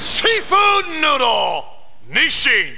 Seafood Noodle Nishin.